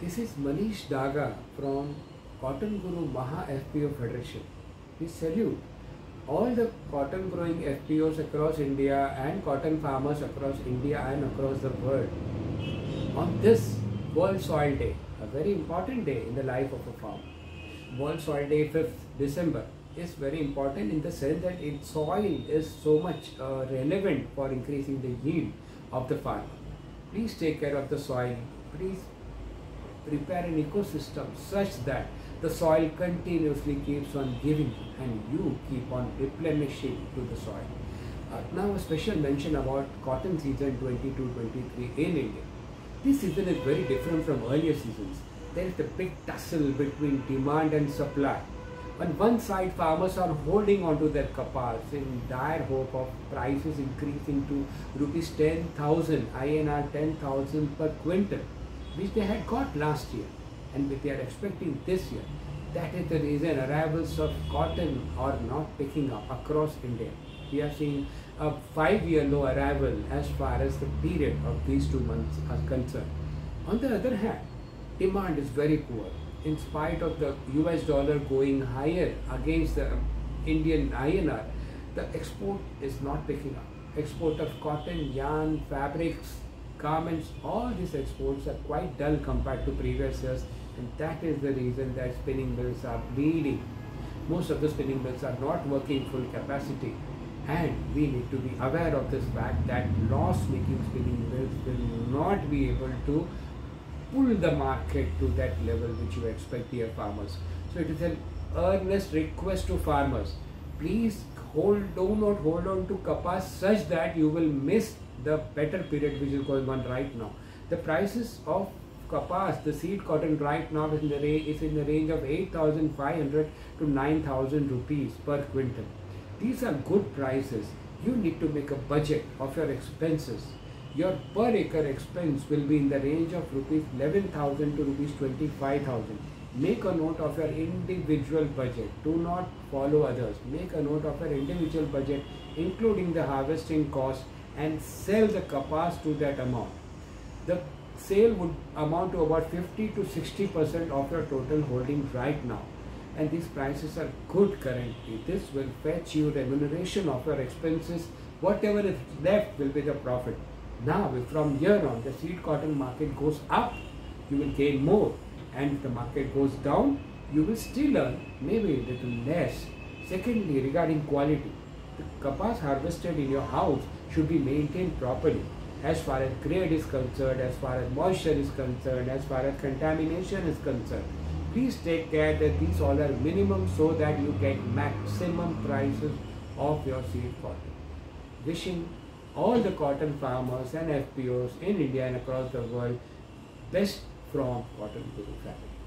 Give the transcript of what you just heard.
This is Manish Daga from Cotton Guru Maha FPO Federation. We salute all the cotton growing FPOs across India and cotton farmers across India and across the world on this World Soil Day, a very important day in the life of a farmer. World Soil Day, 5th December, is very important in the sense that its soil is so much uh, relevant for increasing the yield of the farmer. Please take care of the soil. Please prepare an ecosystem such that the soil continuously keeps on giving and you keep on replenishing to the soil. Uh, now a special mention about cotton season 22-23 in India. This season is very different from earlier seasons. There is a big tussle between demand and supply. On one side, farmers are holding on to their kapas in dire hope of prices increasing to rupees 10,000, INR 10,000 per quintal, which they had got last year and which they are expecting this year. That is the reason arrivals of cotton are not picking up across India. We are seeing a five-year low arrival as far as the period of these two months are concerned. On the other hand, demand is very poor in spite of the US dollar going higher against the Indian INR, the export is not picking up. Export of cotton, yarn, fabrics, garments, all these exports are quite dull compared to previous years and that is the reason that spinning mills are bleeding. Most of the spinning mills are not working full capacity and we need to be aware of this fact that loss-making spinning mills will not be able to pull the market to that level which you expect dear farmers. So it is an earnest request to farmers. Please hold, do not hold on to kapas such that you will miss the better period which is going on right now. The prices of kapas, the seed cotton right now is in the, range, is in the range of 8,500 to 9,000 rupees per quintal. These are good prices. You need to make a budget of your expenses your per acre expense will be in the range of rupees 11,000 to rupees 25,000. Make a note of your individual budget. Do not follow others. Make a note of your individual budget, including the harvesting cost, and sell the kapas to that amount. The sale would amount to about 50 to 60 percent of your total holdings right now. And these prices are good currently. This will fetch you remuneration of your expenses. Whatever is left will be the profit. Now, from here on, the seed cotton market goes up, you will gain more. And if the market goes down, you will still earn maybe a little less. Secondly, regarding quality, the kapas harvested in your house should be maintained properly as far as grade is concerned, as far as moisture is concerned, as far as contamination is concerned. Please take care that these all are minimum so that you get maximum prices of your seed cotton. Wishing all the cotton farmers and FPOs in India and across the world best from Cotton Guru family.